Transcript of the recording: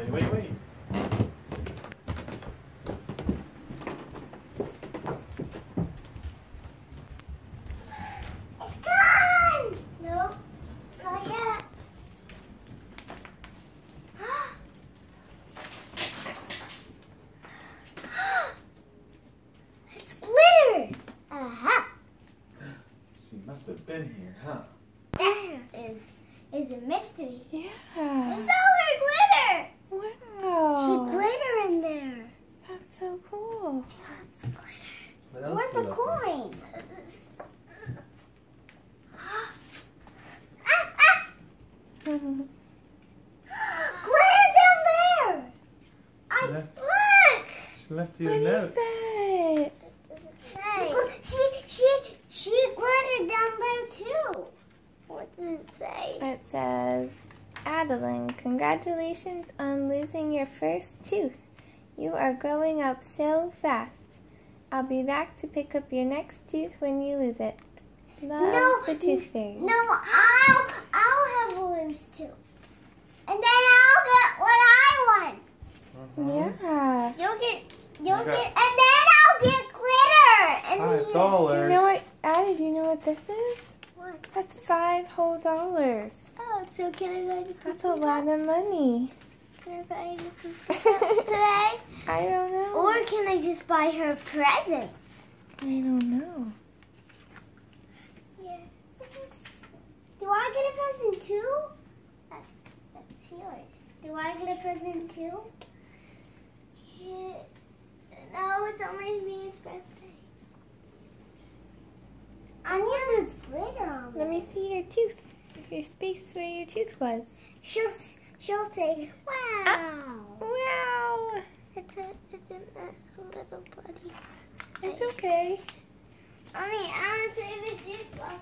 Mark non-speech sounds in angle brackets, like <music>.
Wait, wait, wait. It's gone! No, not yet. it's glitter! Aha! She must have been here, huh? That is, is a mystery. Yeah. I saw her glitter! Wow. She glitter in there. That's so cool. Lots glitter. What else Where's is the coin? ah, ah! Glitter down there! I Yeah. look! there? She left you what a is note. that? She she she glittered down there too. What does it say? It says, Addilyn, congratulations on losing your first tooth. You are growing up so fast. I'll be back to pick up your next tooth when you lose it. Love No, the tooth fairy. No, I'll I'll have a loose tooth, and then I'll get what I want. Uh-huh. Yeah. You'll get you'll Okay. get, and then I'll get glitter. And Five then- dollars. Do you know what, Addie, do you know what this is? What? That's five whole dollars. Oh, so can I buy the That's a lot of money. Can I buy the <laughs> today? I don't know. Or can I just buy her presents? I don't know. Here. Do I get a present too? That's, that's yours. Do I get a present too? No, it's only me's birthday. I knew there's glitter on Let me see your tooth. Your space where your tooth was. She'll, she'll say, wow. Uh, wow. It's, a, it's a, a little bloody. It's okay. I mean, I'll say the juice box.